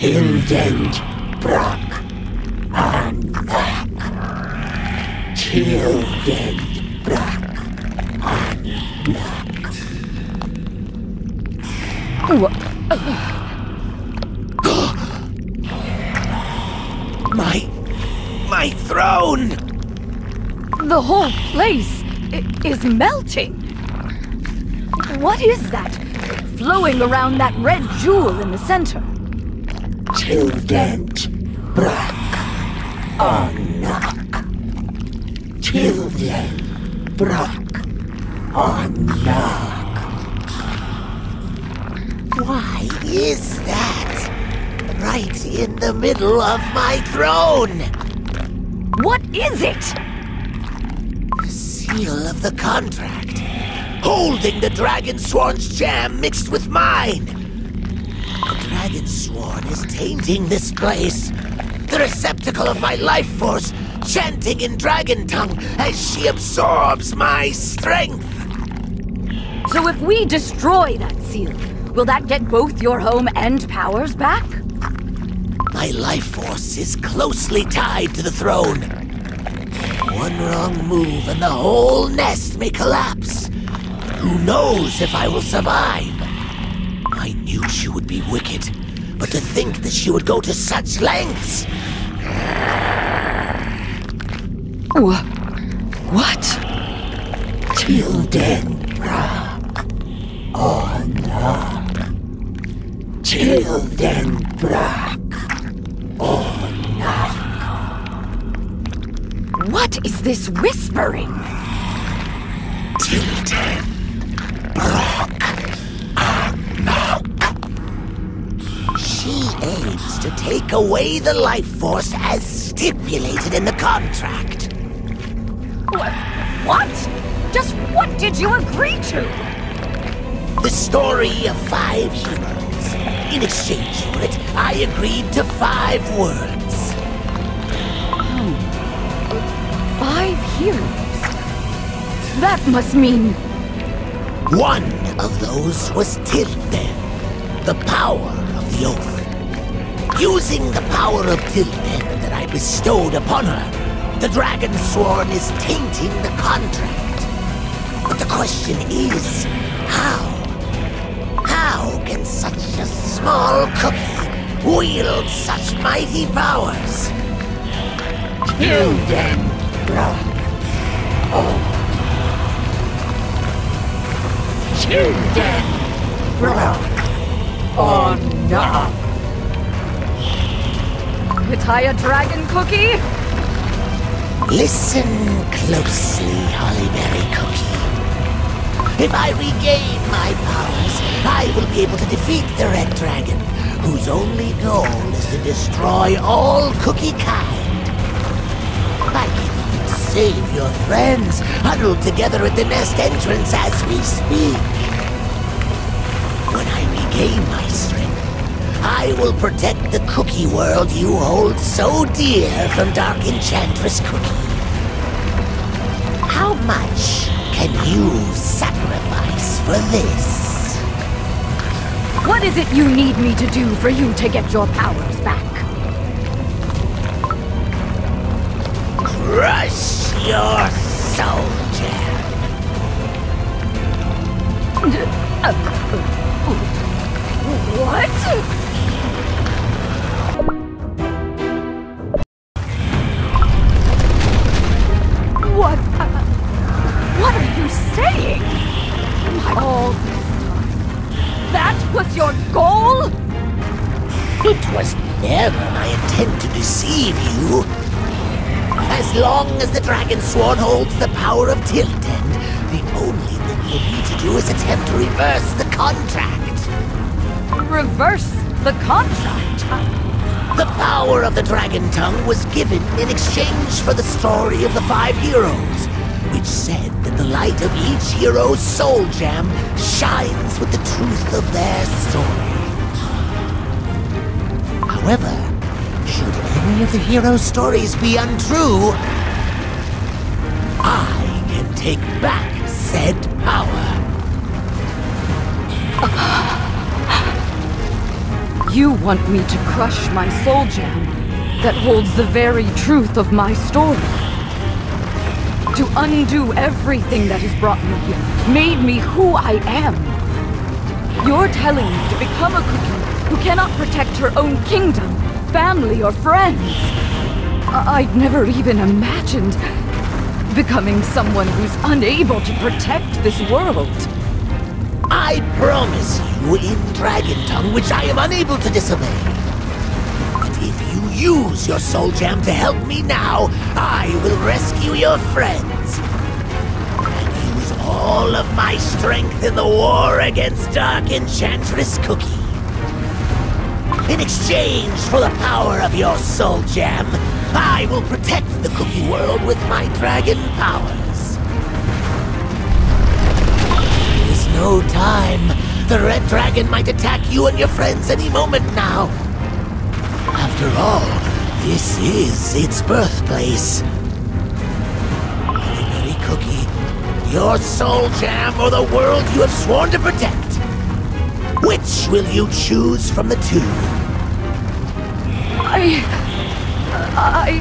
Tilden Brock on back. Tilden Brock on back. Oh, uh, my. my throne! The whole place is melting. What is that flowing around that red jewel in the center? Tilden Brock on knock. Tilden Brock on knock. Why is that? Right in the middle of my throne! What is it? The seal of the contract. Holding the Dragon Sworn's jam mixed with mine. Dragon Sworn is tainting this place. The receptacle of my life force, chanting in dragon tongue as she absorbs my strength. So if we destroy that seal, will that get both your home and powers back? My life force is closely tied to the throne. One wrong move and the whole nest may collapse. Who knows if I will survive? I knew she would be wicked, but to think that she would go to such lengths. Wha- What? Tilden Brock. On Tilden Brock. What is this whispering? Tilden Brock. She aims to take away the life force as stipulated in the contract. What? What? Just what did you agree to? The story of five heroes. In exchange for it, I agreed to five words. Five heroes. That must mean One of those was Tilden, the power of the oath. Using the power of Tilden that I bestowed upon her, the Dragon Sworn is tainting the contract. But the question is, how? How can such a small cookie wield such mighty powers? Tilden Brock. Tilden Brock. Oh Pitaya Dragon Cookie? Listen closely, Hollyberry Cookie. If I regain my powers, I will be able to defeat the Red Dragon, whose only goal is to destroy all cookie kind. I can even save your friends, huddled together at the nest entrance as we speak. When I regain my strength, I will protect the cookie world you hold so dear from Dark Enchantress Cookie. How much can you sacrifice for this? What is it you need me to do for you to get your powers back? Crush your soldier! What? Deceive you. As long as the Dragon Sworn holds the power of Tilden, the only thing you need to do is attempt to reverse the contract. Reverse the contract. The power of the Dragon Tongue was given in exchange for the story of the five heroes, which said that the light of each hero's soul jam shines with the truth of their story. However, should any of the heroes' stories be untrue, I can take back said power. You want me to crush my soul jam that holds the very truth of my story. To undo everything that has brought me here, made me who I am. You're telling me to become a cookie who cannot protect her own kingdom, family, or friends. I- I'd never even imagined becoming someone who's unable to protect this world. I promise you in Dragon Tongue, which I am unable to disobey. That if you use your soul jam to help me now, I will rescue your friends. And use all of my strength in the war against Dark Enchantress Cookie. In exchange for the power of your soul jam, I will protect the cookie world with my dragon powers. There is no time. The red dragon might attack you and your friends any moment now. After all, this is its birthplace. Berry Cookie, your soul gem or the world you have sworn to protect. Which will you choose from the two? 哎姨，阿姨。